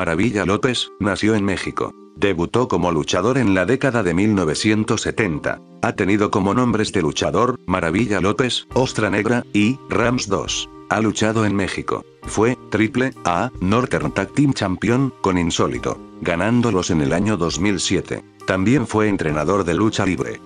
Maravilla López, nació en México. Debutó como luchador en la década de 1970. Ha tenido como nombres de luchador, Maravilla López, Ostra Negra, y Rams 2. Ha luchado en México. Fue, triple A, Northern Tag Team Champion, con Insólito, ganándolos en el año 2007. También fue entrenador de lucha libre.